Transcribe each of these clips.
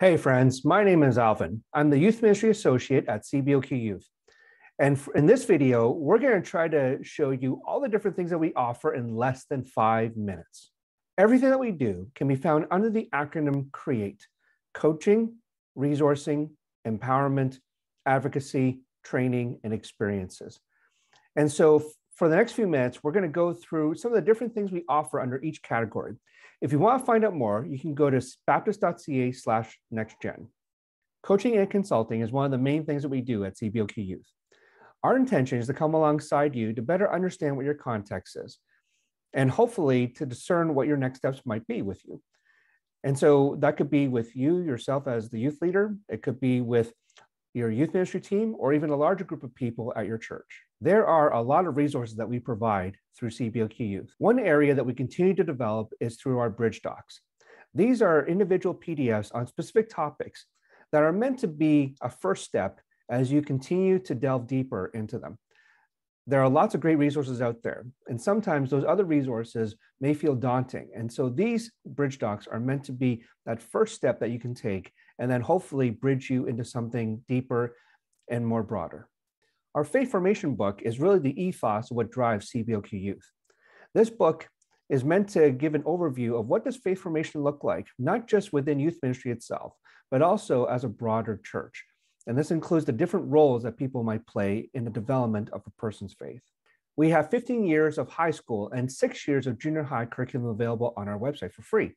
Hey, friends, my name is Alvin. I'm the Youth Ministry Associate at CBOQ Youth. And in this video, we're going to try to show you all the different things that we offer in less than five minutes. Everything that we do can be found under the acronym CREATE coaching, resourcing, empowerment, advocacy, training, and experiences. And so for the next few minutes, we're going to go through some of the different things we offer under each category. If you want to find out more, you can go to baptist.ca slash nextgen. Coaching and consulting is one of the main things that we do at CBOQ Youth. Our intention is to come alongside you to better understand what your context is and hopefully to discern what your next steps might be with you. And so that could be with you yourself as the youth leader, it could be with your youth ministry team, or even a larger group of people at your church. There are a lot of resources that we provide through CBOQ Youth. One area that we continue to develop is through our Bridge Docs. These are individual PDFs on specific topics that are meant to be a first step as you continue to delve deeper into them. There are lots of great resources out there, and sometimes those other resources may feel daunting. And so these bridge docs are meant to be that first step that you can take, and then hopefully bridge you into something deeper and more broader. Our faith formation book is really the ethos of what drives CBOQ Youth. This book is meant to give an overview of what does faith formation look like, not just within youth ministry itself, but also as a broader church. And this includes the different roles that people might play in the development of a person's faith. We have 15 years of high school and six years of junior high curriculum available on our website for free.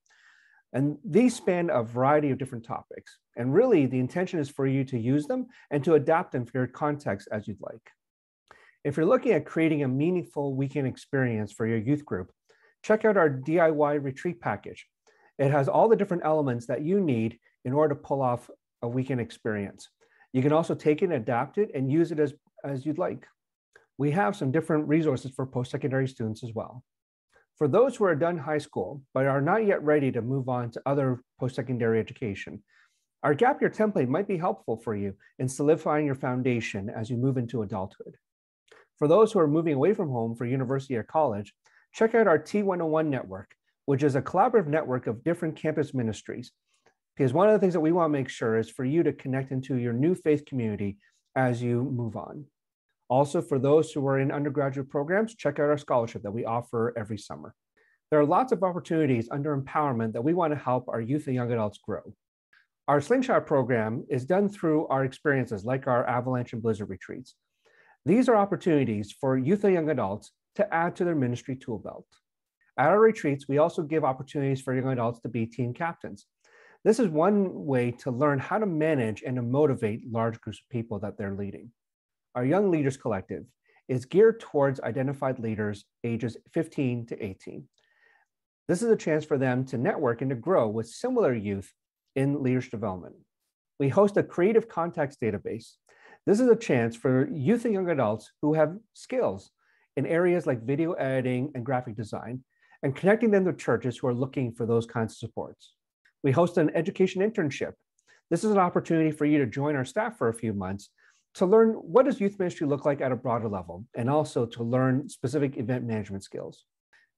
And these span a variety of different topics. And really, the intention is for you to use them and to adapt them for your context as you'd like. If you're looking at creating a meaningful weekend experience for your youth group, check out our DIY retreat package. It has all the different elements that you need in order to pull off a weekend experience. You can also take it, adapt it, and use it as, as you'd like. We have some different resources for post-secondary students as well. For those who are done high school, but are not yet ready to move on to other post-secondary education, our gap year template might be helpful for you in solidifying your foundation as you move into adulthood. For those who are moving away from home for university or college, check out our T101 network, which is a collaborative network of different campus ministries. Because one of the things that we want to make sure is for you to connect into your new faith community as you move on. Also, for those who are in undergraduate programs, check out our scholarship that we offer every summer. There are lots of opportunities under empowerment that we want to help our youth and young adults grow. Our Slingshot program is done through our experiences like our Avalanche and Blizzard retreats. These are opportunities for youth and young adults to add to their ministry tool belt. At our retreats, we also give opportunities for young adults to be team captains. This is one way to learn how to manage and to motivate large groups of people that they're leading. Our Young Leaders Collective is geared towards identified leaders ages 15 to 18. This is a chance for them to network and to grow with similar youth in leadership development. We host a creative contacts database. This is a chance for youth and young adults who have skills in areas like video editing and graphic design and connecting them to churches who are looking for those kinds of supports. We host an education internship. This is an opportunity for you to join our staff for a few months to learn what does youth ministry look like at a broader level, and also to learn specific event management skills.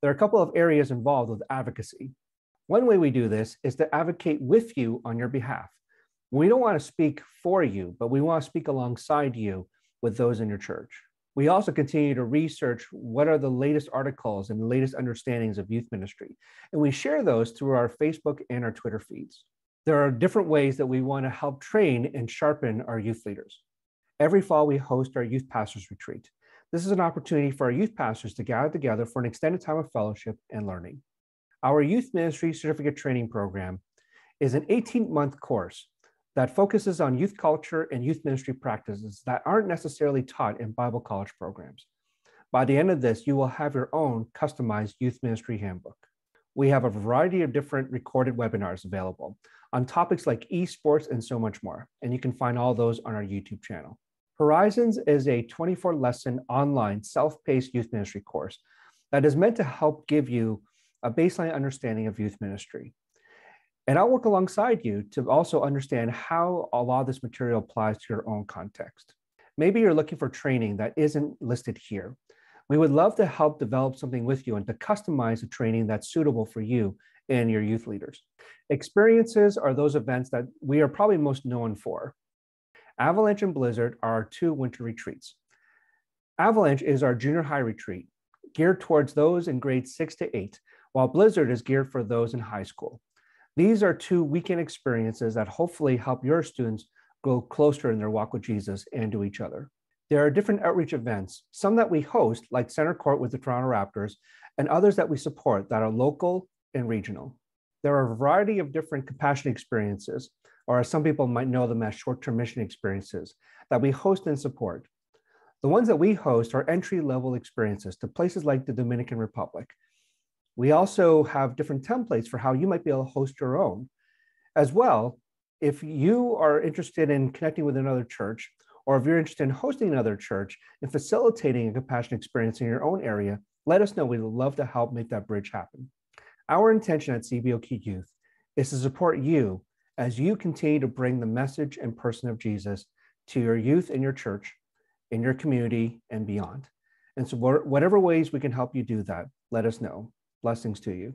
There are a couple of areas involved with advocacy. One way we do this is to advocate with you on your behalf. We don't want to speak for you, but we want to speak alongside you with those in your church. We also continue to research what are the latest articles and the latest understandings of youth ministry. And we share those through our Facebook and our Twitter feeds. There are different ways that we want to help train and sharpen our youth leaders. Every fall, we host our youth pastors retreat. This is an opportunity for our youth pastors to gather together for an extended time of fellowship and learning. Our youth ministry certificate training program is an 18 month course that focuses on youth culture and youth ministry practices that aren't necessarily taught in Bible college programs. By the end of this, you will have your own customized youth ministry handbook. We have a variety of different recorded webinars available on topics like esports and so much more, and you can find all those on our YouTube channel. Horizons is a 24 lesson online self paced youth ministry course that is meant to help give you a baseline understanding of youth ministry. And I'll work alongside you to also understand how a lot of this material applies to your own context. Maybe you're looking for training that isn't listed here, We would love to help develop something with you and to customize a training that's suitable for you and your youth leaders. Experiences are those events that we are probably most known for. Avalanche and Blizzard are our two winter retreats. Avalanche is our junior high retreat, geared towards those in grades six to eight, while Blizzard is geared for those in high school. These are two weekend experiences that hopefully help your students grow closer in their walk with Jesus and to each other. There are different outreach events, some that we host, like Centre Court with the Toronto Raptors, and others that we support that are local and regional. There are a variety of different compassion experiences, or as some people might know them as short term mission experiences, that we host and support. The ones that we host are entry level experiences to places like the Dominican Republic. We also have different templates for how you might be able to host your own. As well, if you are interested in connecting with another church, or if you're interested in hosting another church and facilitating a compassion experience in your own area, let us know. We'd love to help make that bridge happen. Our intention at CBOQ Youth is to support you as you continue to bring the message and person of Jesus to your youth in your church, in your community, and beyond. And so, whatever ways we can help you do that, let us know. Blessings to you.